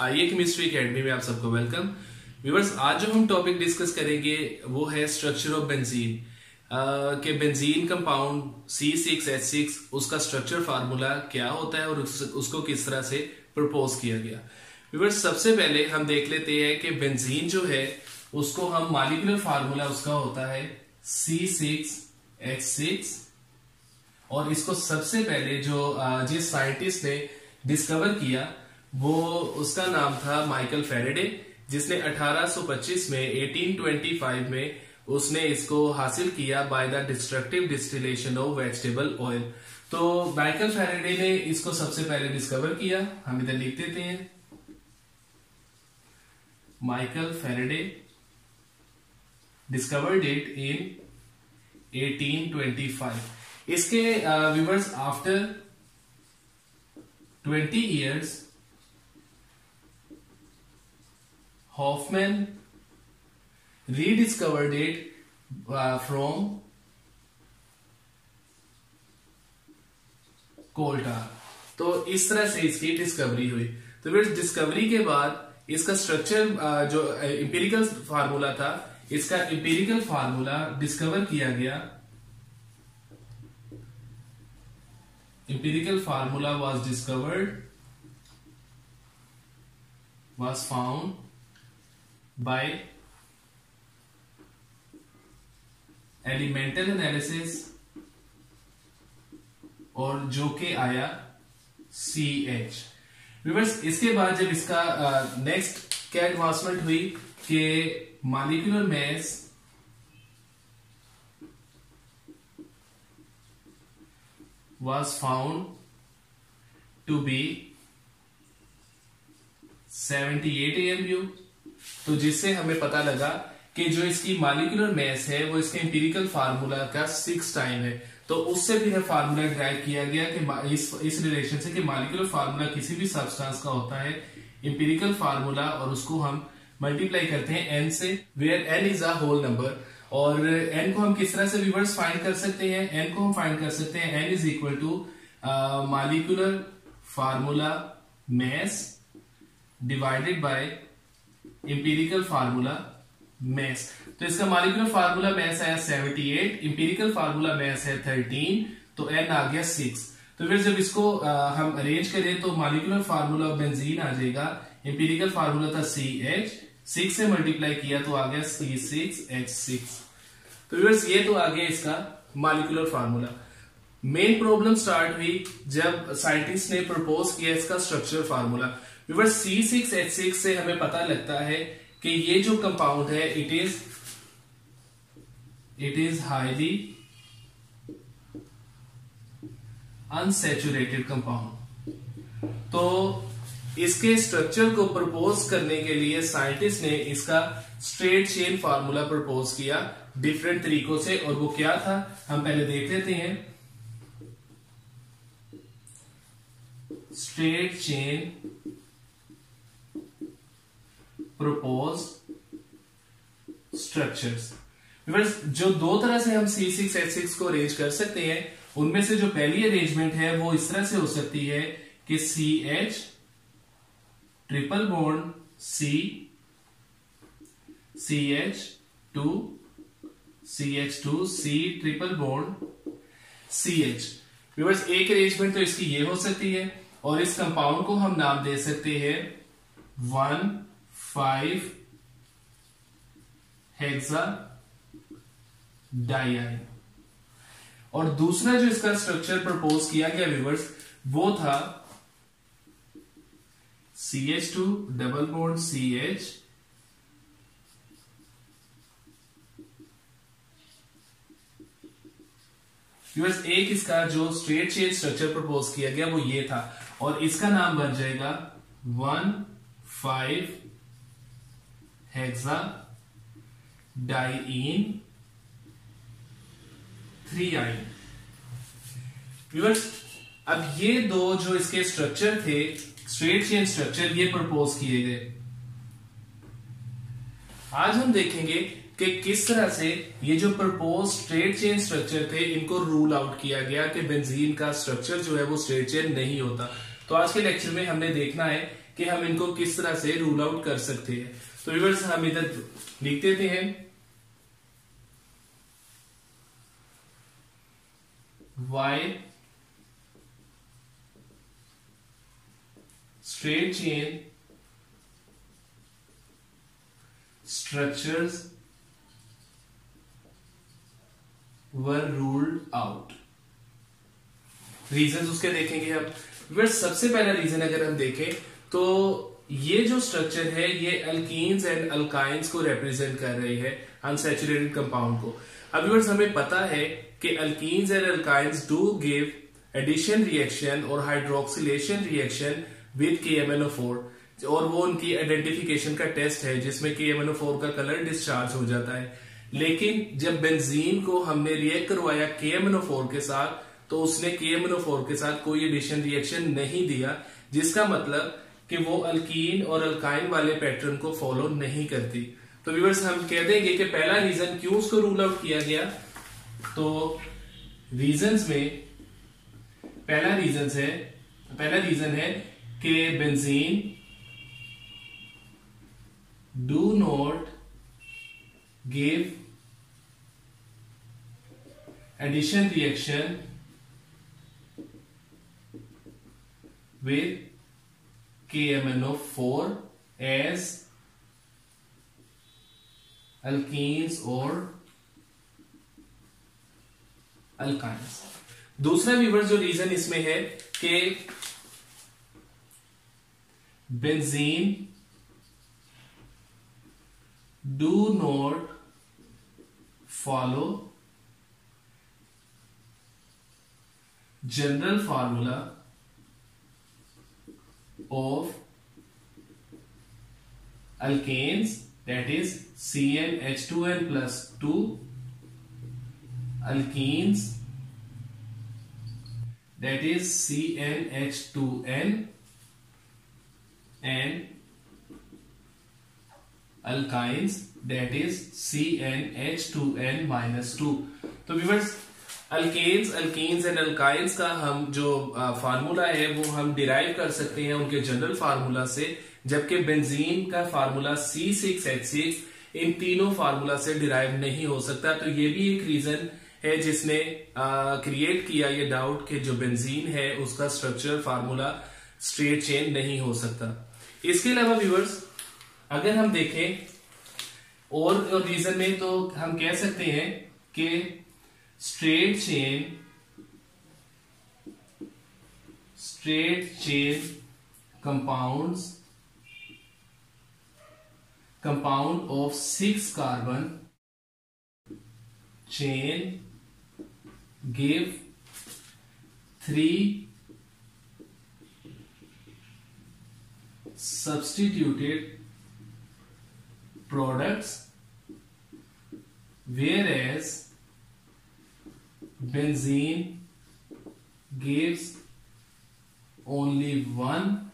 आइए chemistry academy में आप सबको वेलकम व्यूवर्स आज जो हम टॉपिक डिस्कस करेंगे वो है स्ट्रक्चर ऑफ़ बेंजीन के बेंजीन कंपाउंड C6H6 उसका स्ट्रक्चर फार्मूला क्या होता है और उस, उसको किस तरह से प्रपोज किया गया? व्यूवर्स सबसे पहले हम देख लेते हैं कि बेंजीन जो है उसको हम मालिकुलर फार्मूला उसका होता है C6H6 और इसको सबसे पहले जो जिस साइंटिस्ट ने डिस्कवर किया वो उसका नाम था माइकल फेरेडे जिसने 1825 में 1825 में उसने इसको हासिल किया by the destructive distillation of vegetable oil तो माइकल फेरेडे ने इसको सबसे पहले डिस्कवर किया। हम इधर लिख देते हैं Michael Faraday discovered it in 1825 इसके viewers after 20 years, Hoffman rediscovered it uh, from coal tar तो इस तरह से इसकी डिस्कवरी हुई। तो फिर डिस्कवरी के बाद इसका स्ट्रक्चर जो इंपेरिकल फार्मूला था इसका इंपेरिकल फार्मूला डिस्कवर किया गया। Empirical formula was discovered was found by elemental analysis और जो के आया सी एच रिवर्स इसके बाद जब इसका नेक्स्ट क्या एडवांसमेंट हुई कि molecular mass was found was found to be 78 AMU तो जिससे हमें पता लगा कि जो इसकी मालिकुलर मैस है, वो इसके इंपेरिकल फार्मूला का सिक्स टाइम है। तो उससे भी है फार्मूला ड्राइव किया गया कि इस इस रिलेशन से कि मालिकुलर फार्मूला किसी भी सब्सटेंस का होता है इंपेरिकल फार्मूला और उसको हम मल्टीप्लाई करते हैं एन से where n is a whole number और एन को हम किस तरह से रिवर्स फाइंड कर सकते हैं? एन को हम फाइंड कर सकते हैं n is equal to molecular formula mass divided by empirical formula mass तो इसका मालिकुलर फार्मूला मैस है 78 इंपीरिकल फार्मूला मैस है 13 तो एन आ गया 6 तो फिर जब इसको आ, हम अरेंज करें तो मालिकुलर फार्मूला बेंजीन आ जाएगा। इंपीरिकल फार्मूला था सी एच सिक्स से मल्टीप्लाई किया तो आ गया सी सिक्स एच सिक्स तो व्यूअर्स ये तो आ गया इसका molecular formula main problem start हुई जब साइंटिस्ट ने प्रपोज किया इसका structure formula viewers C six H six से हमें पता लगता है कि ये जो कंपाउंड है it is it is highly unsaturated compound तो इसके स्ट्रक्चर को प्रपोज करने के लिए साइंटिस्ट ने इसका स्ट्रेट चेन फार्मूला प्रपोज किया डिफरेंट तरीकों से और वो क्या था? हम पहले देख लेते हैं। स्ट्रेट चेन प्रपोज स्ट्रक्चर्स जो दो तरह से हम सी सिक्स एच सिक्स को अरेंज कर सकते हैं, उनमें से जो पहली अरेंजमेंट है, वो इस तरह से हो सकती है कि C H triple bond C C H two C H two C triple bond C H viewers एक अरेंजमेंट तो इसकी ये हो सकती है, और इस कंपाउंड को हम नाम दे सकते हैं वन फाइव हेक्सा डाइआइन और दूसरा जो इसका स्ट्रक्चर प्रपोज किया गया व्यूवर्स वो था C H two double bond C H US एक इसका जो स्ट्रेट चेन स्ट्रक्चर प्रपोज किया गया वो ये था। और इसका नाम बन जाएगा one five hexadiene three yne अब ये दो जो इसके स्ट्रक्चर थे स्ट्रेट चेन स्ट्रक्चर ये प्रपोज किए गए। आज हम देखेंगे कि किस तरह से ये जो प्रपोज स्ट्रेट चेन स्ट्रक्चर थे, इनको रूल आउट किया गया कि बेंजीन का स्ट्रक्चर जो है वो स्ट्रेट चेन नहीं होता। तो आज के लेक्चर में हमने देखना है कि हम इनको किस तरह से रूल आउट कर सकते हैं। तो व्यूवर्स हम इधर लिख देते हैं। Why straight chain structures were ruled out reason उसके देखेंगे। हम सबसे पहला रीजन अगर हम देखें तो ये जो स्ट्रक्चर है, ये अल्कीन्स एंड अल्काइंस को रिप्रेजेंट कर रही है अनसेचुरेटेड कंपाउंड को। अब हमें पता है कि alkenes and alkynes do give addition reaction और हाइड्रोक्सिलेशन रिएक्शन विद के और वो उनकी आइडेंटिफिकेशन का टेस्ट है, जिसमें के का कलर डिस्चार्ज हो जाता है। लेकिन जब बेंजीन को हमने रिएक्ट करवाया के के साथ तो उसने के के साथ कोई एडिशन रिएक्शन नहीं दिया, जिसका मतलब कि वो अल्कीन और अल्काइन वाले पैटर्न को फॉलो नहीं करती। तो व्यूवर्स हम कह देंगे कि पहला रीजन क्यों उसको रूल आउट किया गया? तो रीजंस में पहला रीजन है, पहला रीजन है कि benzene do not give addition reaction with KMNO4 as alkenes or alkynes दूसरा विवर जो रीजन इसमें है कि benzene do not follow general formula of alkanes that is CnH2n plus 2 alkenes that is CnH2n and alkynes that is CnH2n minus 2. So viewers alkanes alkenes and alkynes का हम जो formula है, वो हम डिराइव कर सकते हैं उनके जनरल फार्मूला से, जबकि बेंजीन का formula C six H six इन तीनों फार्मूला से डिराइव नहीं हो सकता। तो ये भी एक रीजन है जिसने क्रिएट किया ये डाउट कि जो बेंजीन है, उसका स्ट्रक्चर फार्मूला स्ट्रेट चेन नहीं हो सकता। इसके अलावा व्यूअर्स अगर हम देखें, और रीजन में तो हम कह सकते हैं कि straight chain straight chain compounds compound of six carbon chain give three substituted products whereas benzene gives only one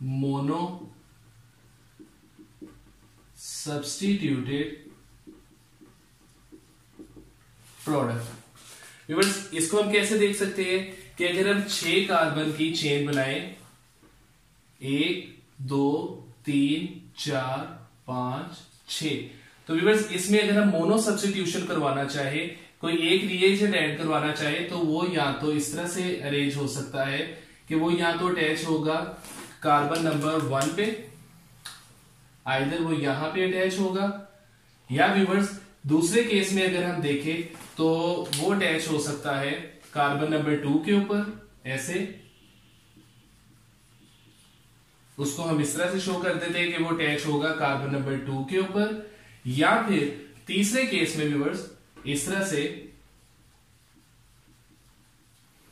mono substituted product इसको हम कैसे देख सकते हैं कि अगर हम छह कार्बन की चेन बनाएँ, एक, दो, तीन, चार, पाँच छ तो व्यूवर्स इसमें अगर हम मोनो सब्सटीट्यूशन करवाना चाहे कोई एक रिएजेंट ऐड करवाना चाहे तो वो या तो इस तरह से अरेंज हो सकता है कि वो या तो अटैच होगा कार्बन नंबर वन पे आइधर वो यहाँ पे अटैच होगा, या व्यूवर्स दूसरे केस में अगर हम देखें तो वो अटैच हो सकता है कार्बन नंबर टू के ऊपर, ऐसे। उसको हम इस तरह से शो कर देते हैं कि वो अटैच होगा कार्बन नंबर टू के ऊपर, या फिर तीसरे केस में व्यूवर्स इस तरह से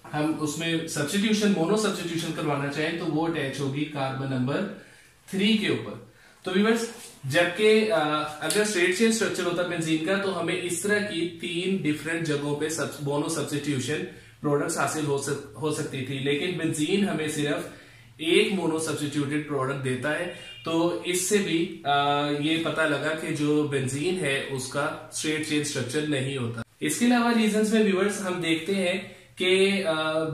हम उसमें सब्सटीट्यूशन मोनो सब्सटीट्यूशन करवाना चाहें तो वो अटैच होगी कार्बन नंबर थ्री के ऊपर। तो व्यूवर्स जबकि अगर स्ट्रेट चेन स्ट्रक्चर होता बेंजीन का तो हमें इस तरह की तीन डिफरेंट जगहों पे मोनो सब्सटीट्यूशन प्रोडक्ट्स हासिल हो, सक, हो सकती थी। लेकिन बेंजीन हमें सिर्फ़ एक मोनो सब्सटीट्यूटेड प्रोडक्ट देता है तो इससे भी आ, ये पता लगा कि जो बेंजीन है उसका स्ट्रेट चेन स्ट्रक्चर नहीं होता। इसके अलावा रीजन में व्यूवर्स हम देखते हैं कि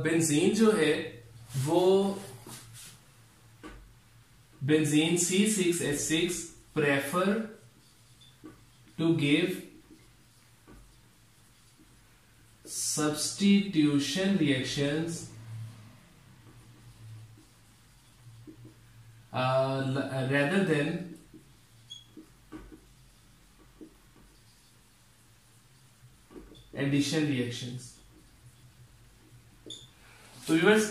बेंजीन जो है वो benzene C6H6 prefer to give substitution reactions uh, rather than addition reactions तो व्यूअर्स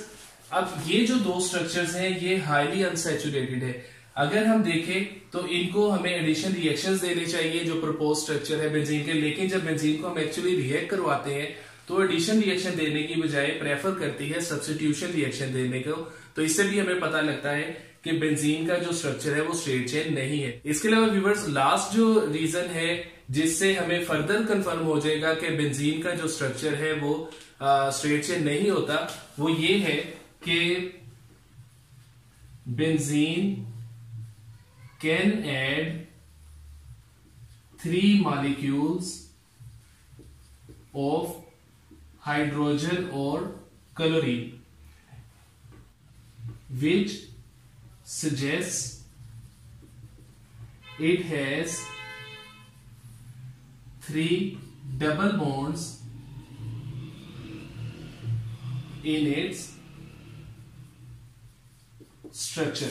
अब ये जो दो स्ट्रक्चर्स हैं ये हाईली अनसेचुरेटेड है। अगर हम देखें तो इनको हमें एडिशन रिएक्शंस देने चाहिए जो प्रपोज स्ट्रक्चर है बेंजीन के। लेकिन जब बेंजीन को हम एक्चुअली रिएक्ट करवाते हैं तो एडिशन रिएक्शन देने की बजाय प्रेफर करती है सब्सिट्यूशन रिएक्शन देने को। तो इससे भी हमें पता लगता है कि बेंजीन का जो स्ट्रक्चर है वो स्ट्रेट चेन नहीं है। इसके अलावा व्यूवर्स लास्ट जो रीजन है जिससे हमें फर्दर कंफर्म हो जाएगा कि बेंजीन का जो स्ट्रक्चर है वो स्ट्रेट चेन नहीं होता, वो ये है कि benzene can add three molecules of hydrogen और chlorine, which suggests it has three double bonds in its structure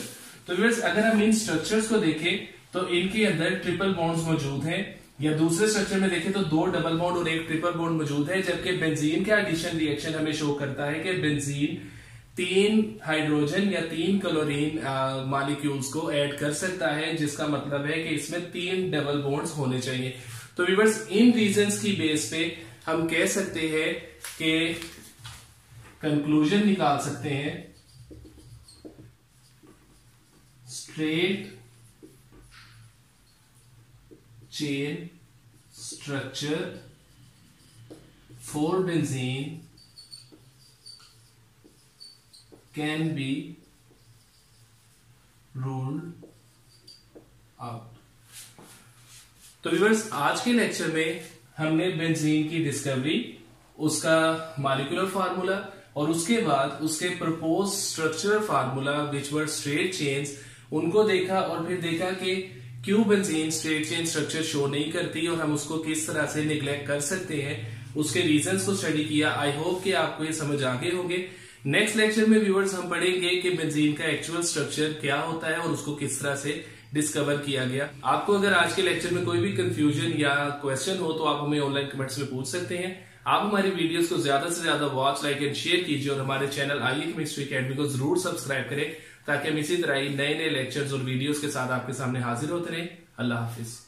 तो व्यूअर्स अगर हम इन स्ट्रक्चर्स को देखें तो इनके अंदर ट्रिपल बॉन्ड्स मौजूद हैं। या दूसरे स्ट्रक्चर में देखें तो दो डबल बॉन्ड और एक ट्रिपल बॉन्ड मौजूद है, जबकि बेंजीन का एडिशन रिएक्शन हमें शो करता है कि बेंजीन तीन हाइड्रोजन या तीन क्लोरीन मॉलिक्यूल्स को ऐड कर सकता है, जिसका मतलब है कि इसमें तीन डबल बॉन्ड्स होने चाहिए। तो व्यूवर्स इन रीजंस की बेस पे हम कह सकते हैं कि कंक्लूजन निकाल सकते हैं। Straight chain structure for benzene can be ruled out. तो व्यूवर्स आज के लेक्चर में हमने बेंजीन की डिस्कवरी उसका मालिकुलर फार्मूला और उसके बाद उसके propose structural formula which were straight chains उनको देखा और फिर देखा कि क्यों benzene straight chain structure show नहीं करती और हम उसको किस तरह से निग्लेक्ट कर सकते हैं, उसके रीजन को स्टडी किया। आई होप कि आपको ये समझ आ गए होंगे। नेक्स्ट लेक्चर में व्यूवर्स हम पढ़ेंगे कि बेंजीन का एक्चुअल स्ट्रक्चर क्या होता है और उसको किस तरह से डिस्कवर किया गया। आपको अगर आज के लेक्चर में कोई भी कंफ्यूजन या क्वेश्चन हो तो आप हमें ऑनलाइन कमेंट्स में पूछ सकते हैं। आप हमारी वीडियोस को ज़्यादा से ज़्यादा वॉच लाइक एंड शेयर कीजिए और हमारे चैनल आई केमिस्ट्री अकेडमी को ज़रूर सब्सक्राइब करें, ताकि हम इसी तरह नए नए लेक्चर्स और वीडियोस के साथ आपके सामने हाजिर होते रहे। अल्लाह हाफिज।